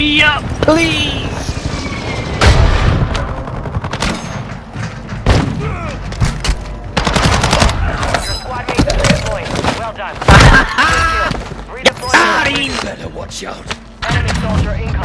me up, please! Well done. Redeploy. Got him! Better watch out. Enemy soldier incoming.